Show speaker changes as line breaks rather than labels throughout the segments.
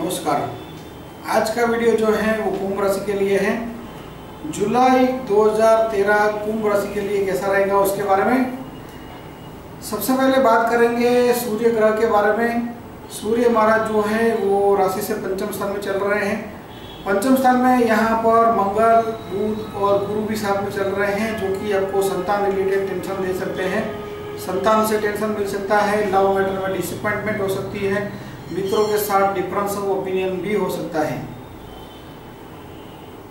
नमस्कार। आज का वीडियो जो है, वो कुंभ राशि के लिए है। जुलाई 2013 कुंभ राशि के लिए कैसा रहेगा उसके बारे में? सबसे पहले बात करेंगे सूर्य ग्रह के बारे में। सूर्य महाराज जो है, वो राशि से पंचम स्थान में चल रहे हैं। पंचम स्थान में यहाँ पर मंगल, बुध और गुरु भी साथ में चल रहे हैं, जो कि आपको संतान रिलेटेड टेंशन दे सकते हैं। संतान से टेंशन मिल सकता है लव मैटर में डिसअपॉइंटमेंट हो सकती है। मित्रों के साथ डिफरेंस ऑफ़ ओपिनियन भी हो सकता है।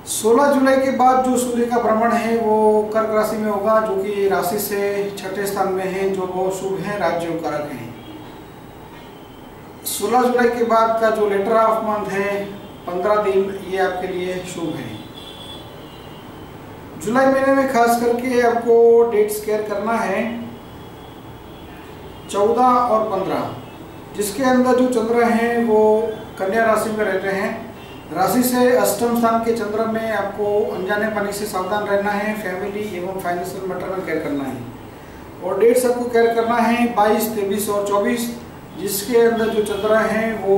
16 जुलाई के बाद जो सूर्य का भ्रमण है, वो कर्क राशि में होगा, जो कि राशि से छठे स्थान में है, जो बहुत शुभ है, राज्यों कारक है। 16 जुलाई के बाद का जो लेटर ऑफ़ मंथ है 15 दिन, ये आपके लिए शुभ है। जुलाई महीने में खास करके आपको डेट्स केयर करना है 14 और 15 जिसके अंदर जो चंद्र हैं वो कन्या राशि में रहते हैं। राशि से अष्टम स्थान के चंद्र में आपको अनजाने पानी से सावधान रहना है फैमिली एवं फाइनेंशियल मैटर में केयर करना है। और डेट्स आपको केयर करना है 22, 23 और 24 जिसके अंदर जो चंद्र हैं वो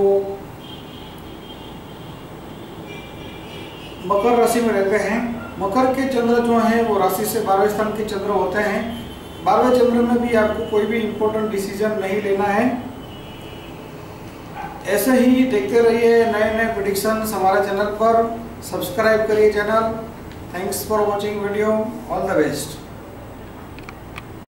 मकर राशि में रहते हैं। मकर के चंद्र जो हैं वो राशि से बारहवें स्थान के चंद्र होते हैं। बारहवें चंद्र में भी आपको कोई भी इम्पोर्टेंट डिसीज़न नहीं लेना है। ऐसे ही देखते रहिए नए नए प्रडिक्शन हमारे चैनल पर। सब्सक्राइब करिए channel thanks for watching video all the best